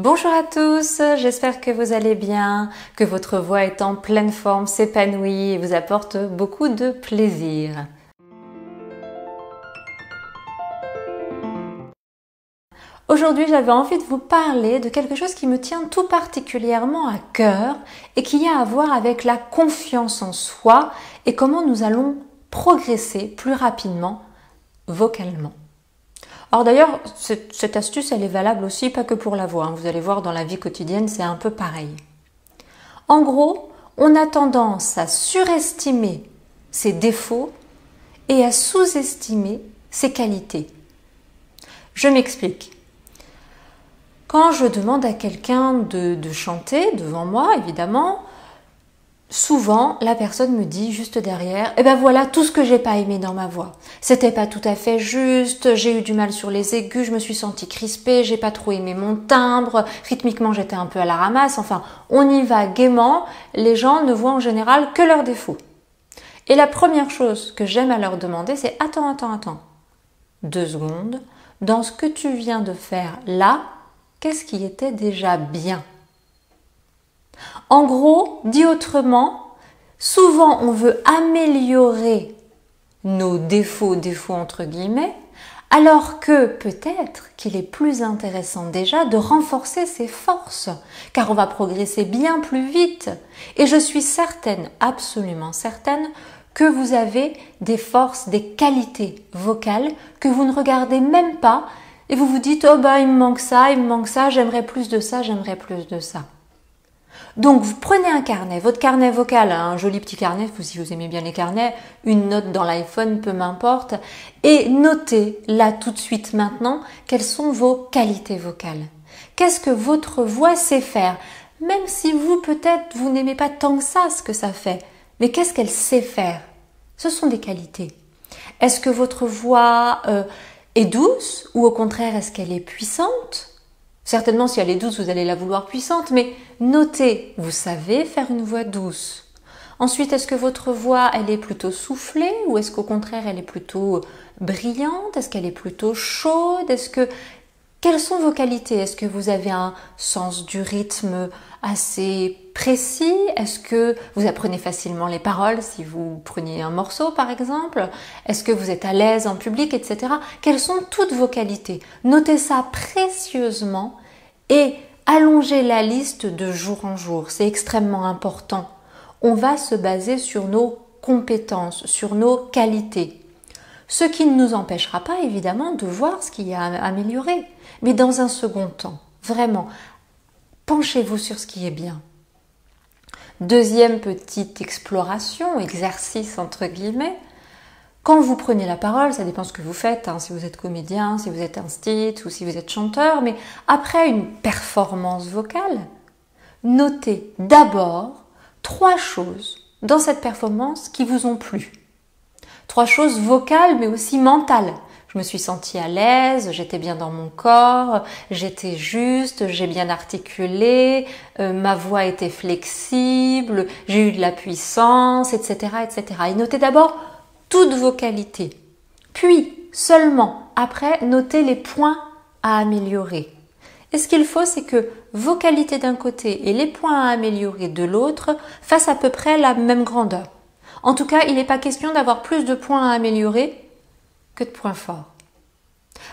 Bonjour à tous, j'espère que vous allez bien, que votre voix est en pleine forme, s'épanouit et vous apporte beaucoup de plaisir. Aujourd'hui, j'avais envie de vous parler de quelque chose qui me tient tout particulièrement à cœur et qui a à voir avec la confiance en soi et comment nous allons progresser plus rapidement vocalement. Alors d'ailleurs, cette, astuce, elle est valable aussi pas que pour la voix. Hein. Vous allez voir, dans la vie quotidienne, c'est un peu pareil. En gros, on a tendance à surestimer ses défauts et à sous-estimer ses qualités. Je m'explique. Quand je demande à quelqu'un de, chanter devant moi, évidemment, souvent la personne me dit juste derrière eh ben voilà tout ce que j'ai pas aimé dans ma voix. C'était pas tout à fait juste j'ai eu du mal sur les aigus je me suis sentie crispée j'ai pas trop aimé mon timbre rythmiquement j'étais un peu à la ramasse. Enfin on y va gaiement les gens ne voient en général que leurs défauts. Et la première chose que j'aime à leur demander c'est attends attends attends. Deux secondes. Dans ce que tu viens de faire là qu'est-ce qui était déjà bien? En gros, dit autrement, souvent on veut améliorer nos défauts, défauts entre guillemets, alors que peut-être qu'il est plus intéressant déjà de renforcer ses forces, car on va progresser bien plus vite. Et je suis certaine, absolument certaine, que vous avez des forces, des qualités vocales que vous ne regardez même pas et vous vous dites, oh bah il me manque ça, il me manque ça, j'aimerais plus de ça, j'aimerais plus de ça. Donc vous prenez un carnet, votre carnet vocal, un joli petit carnet, si vous aimez bien les carnets, une note dans l'iPhone, peu m'importe, et notez là tout de suite maintenant quelles sont vos qualités vocales. Qu'est-ce que votre voix sait faire? Même si vous peut-être vous n'aimez pas tant que ça ce que ça fait, mais qu'est-ce qu'elle sait faire? Ce sont des qualités. Est-ce que votre voix euh, est douce ou au contraire est-ce qu'elle est puissante? Certainement si elle est douce vous allez la vouloir puissante mais notez, vous savez faire une voix douce. Ensuite, est-ce que votre voix elle est plutôt soufflée ou est-ce qu'au contraire elle est plutôt brillante? Est-ce qu'elle est plutôt chaude? Est-ce que quelles sont vos qualités? Est-ce que vous avez un sens du rythme assez précis? Est-ce que vous apprenez facilement les paroles si vous preniez un morceau par exemple? Est-ce que vous êtes à l'aise en public, etc. Quelles sont toutes vos qualités? Notez ça précieusement et allongez la liste de jour en jour. C'est extrêmement important. On va se baser sur nos compétences, sur nos qualités. Ce qui ne nous empêchera pas évidemment de voir ce qui a amélioré. Mais dans un second temps, vraiment, penchez-vous sur ce qui est bien. Deuxième petite exploration, exercice entre guillemets, quand vous prenez la parole, ça dépend ce que vous faites, hein, si vous êtes comédien, si vous êtes instit ou si vous êtes chanteur, mais après une performance vocale, notez d'abord trois choses dans cette performance qui vous ont plu. Trois choses vocales mais aussi mentales. Je me suis sentie à l'aise, j'étais bien dans mon corps, j'étais juste, j'ai bien articulé, euh, ma voix était flexible, j'ai eu de la puissance, etc., etc. Et notez d'abord toutes vos qualités. Puis, seulement après, notez les points à améliorer. Et ce qu'il faut, c'est que vos qualités d'un côté et les points à améliorer de l'autre fassent à peu près la même grandeur. En tout cas, il n'est pas question d'avoir plus de points à améliorer de points forts.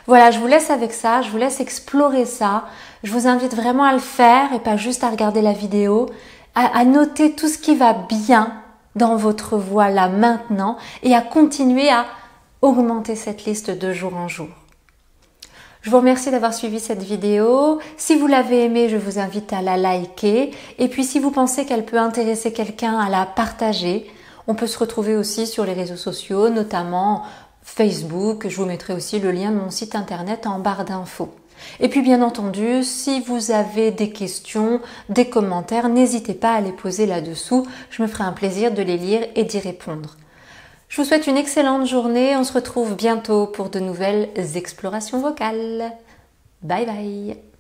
Voilà, je vous laisse avec ça, je vous laisse explorer ça. Je vous invite vraiment à le faire et pas juste à regarder la vidéo, à, à noter tout ce qui va bien dans votre voix là maintenant et à continuer à augmenter cette liste de jour en jour. Je vous remercie d'avoir suivi cette vidéo. Si vous l'avez aimée, je vous invite à la liker. Et puis si vous pensez qu'elle peut intéresser quelqu'un, à la partager. On peut se retrouver aussi sur les réseaux sociaux, notamment Facebook. Je vous mettrai aussi le lien de mon site internet en barre d'infos. Et puis bien entendu, si vous avez des questions, des commentaires, n'hésitez pas à les poser là-dessous. Je me ferai un plaisir de les lire et d'y répondre. Je vous souhaite une excellente journée. On se retrouve bientôt pour de nouvelles explorations vocales. Bye bye